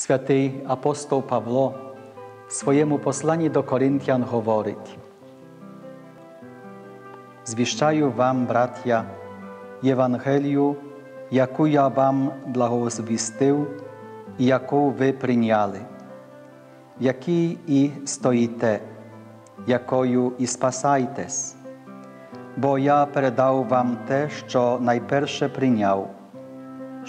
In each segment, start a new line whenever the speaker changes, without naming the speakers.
Святий апостол Павло в своєму посланні до Коринтян говорить: Звіщаю вам, браття, Євангелію, яку я вам благозвістив і яку ви прийняли, в якій і стоїте, якою і спасайтесь, бо я передав вам те, що найперше прийняв,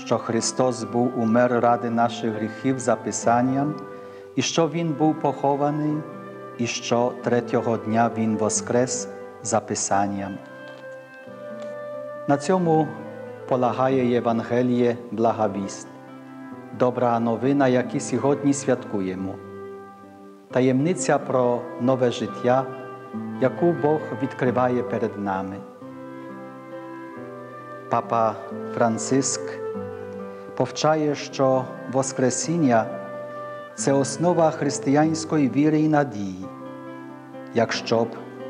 що Христос був умер ради наших гріхів за Писанням, і що Він був похований, і що третього дня Він воскрес за Писанням. На цьому полагає Євангеліє благовіст, добра новина, яку сьогодні святкуємо, таємниця про нове життя, яку Бог відкриває перед нами. Папа Франциск повчає, що Воскресіння це основа християнської віри і надії. Якщо б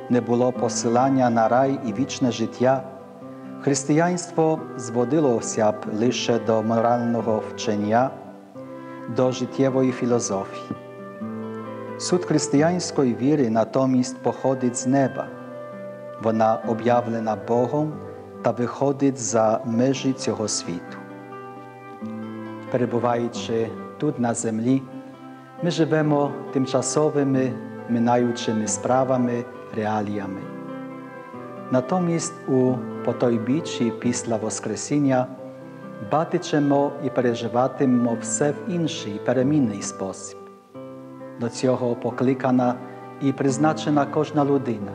не було посилання на рай і вічне життя, християнство зводилося б лише до морального вчення, до життєвої філософії. Суть християнської віри натомість походить з неба. Вона об'явлена Богом та виходить за межі цього світу. Перебуваючи тут на землі, ми живемо тимчасовими минаючими справами, реаліями. Натомість у потойбіччі після Воскресіння бачимо і переживатимемо все в інший перемінний спосіб. До цього покликана і призначена кожна людина,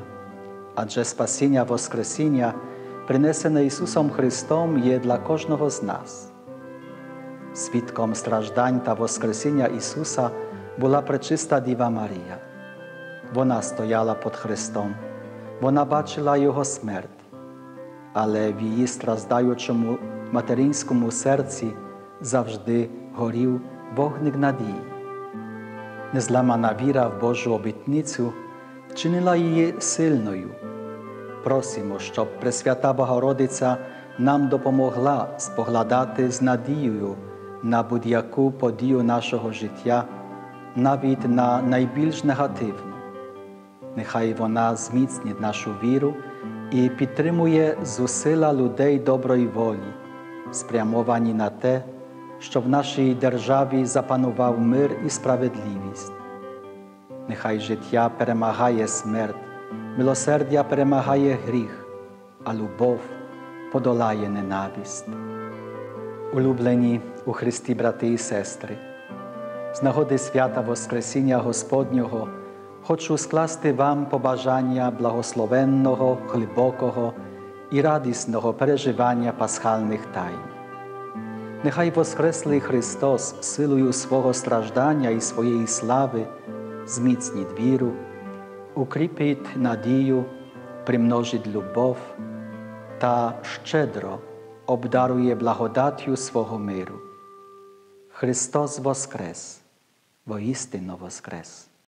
адже спасіння Воскресіння, принесене Ісусом Христом, є для кожного з нас. Свідком страждань та Воскресіння Ісуса була пречиста Діва Марія. Вона стояла під Христом, вона бачила Його смерть, але в її страждаючому материнському серці завжди горів вогник надії. Незламана віра в Божу обітницю вчинила її сильною. Просимо, щоб Пресвята Богородиця нам допомогла споглядати з надією на будь-яку подію нашого життя, навіть на найбільш негативну. Нехай вона зміцнить нашу віру і підтримує зусилля людей доброї волі, спрямовані на те, щоб в нашій державі запанував мир і справедливість. Нехай життя перемагає смерть, милосердя перемагає гріх, а любов подолає ненависть. Улюблені у Христі брати і сестри, з нагоди свята Воскресіння Господнього хочу скласти вам побажання благословенного, глибокого і радісного переживання пасхальних тайн. Нехай Воскреслий Христос силою свого страждання і своєї слави зміцнить віру, укріпить надію, примножить любов та щедро обдарує благодаттю свого миру. Христос Воскрес, воістину Воскрес!